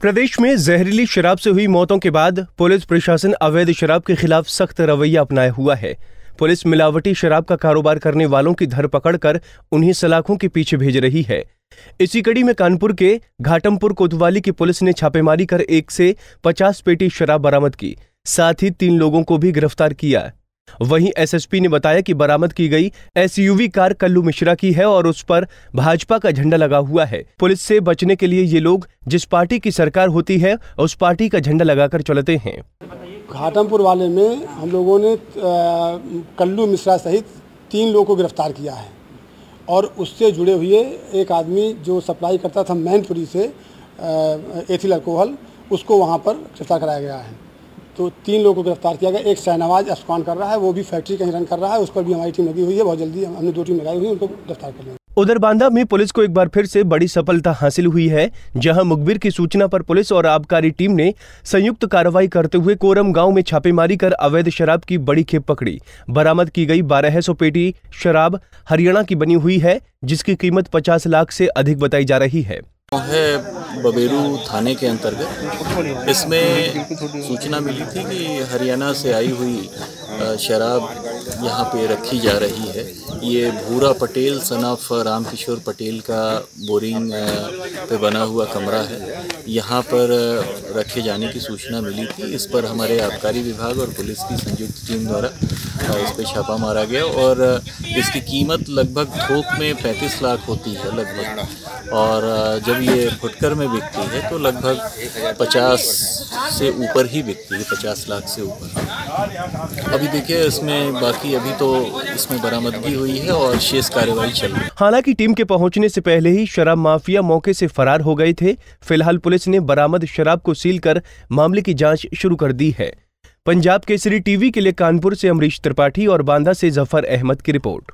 प्रदेश में जहरीली शराब से हुई मौतों के बाद पुलिस प्रशासन अवैध शराब के खिलाफ सख्त रवैया अपनाया हुआ है। पुलिस मिलावटी शराब का कारोबार करने वालों की धरपकड़ कर उन्हें सलाखों के पीछे भेज रही है। इसी कड़ी में कानपुर के घाटमपुर कोतवाली की पुलिस ने छापेमारी कर एक से पचास पेटी शराब बरामद की। साथ ही तीन लोगों को भी गिरफ़्तार किया। वहीं एसएसपी ने बताया कि बरामद की गई एसयूवी कार कल्लू मिश्रा की है और उस पर भाजपा का झंडा लगा हुआ है। पुलिस से बचने के लिए ये लोग जिस पार्टी की सरकार होती है, उस पार्टी का झंडा लगाकर चलते हैं। घाटमपुर वाले में हम लोगों ने कल्लू मिश्रा सहित तीन लोगों को गिरफ़्तार किया है और उससे जुड़े हुए एक आदमी जो सप्लाई करता था मैनपुरी से एथिल अल्कोहल, उसको वहाँ पर गिरफ़्तार कराया गया है। तो तीन लोगों को गिरफ़्तार किया गया। एक शहनवाज अस्कान कर रहा है, वो भी फैक्ट्री कहीं रन कर रहा है, उस पर भी हमारी टीम लगी हुई है, बहुत जल्दी हमने दो टीम लगाई हुई उनको गिरफ़्तार कर लेंगे। उधर बांदा में पुलिस को एक बार फिर से बड़ी सफलता हासिल हुई है, जहाँ मुखबिर की सूचना पर पुलिस और आबकारी टीम ने संयुक्त कार्रवाई करते हुए कोरम गाँव में छापेमारी कर अवैध शराब की बड़ी खेप पकड़ी। बरामद की गई बारह सौ पेटी शराब हरियाणा की बनी हुई है, जिसकी कीमत पचास लाख से अधिक बताई जा रही है। है बबेरू थाने के अंतर्गत। इसमें सूचना मिली थी कि हरियाणा से आई हुई शराब यहाँ पे रखी जा रही है। ये भूरा पटेल सन ऑफ़ रामकिशोर पटेल का बोरिंग पे बना हुआ कमरा है। यहाँ पर रखे जाने की सूचना मिली थी। इस पर हमारे आबकारी विभाग और पुलिस की संयुक्त टीम द्वारा इस पर छापा मारा गया और इसकी कीमत लगभग थोक में 35 लाख होती है लगभग। और जब ये फुटकर में बिकती है तो लगभग 50 से ऊपर ही बिकती है 50 लाख से ऊपर। अभी देखिए, इसमें बाकी अभी तो इसमें बरामदगी हुई है और शेष कार्यवाही चल रही है। हालाँकि टीम के पहुँचने से पहले ही शराब माफिया मौके से फरार हो गए थे। फ़िलहाल पुलिस ने बरामद शराब को सील कर मामले की जाँच शुरू कर दी है। पंजाब केसरी टीवी के लिए कानपुर से अमरीश त्रिपाठी और बांदा से ज़फ़र अहमद की रिपोर्ट।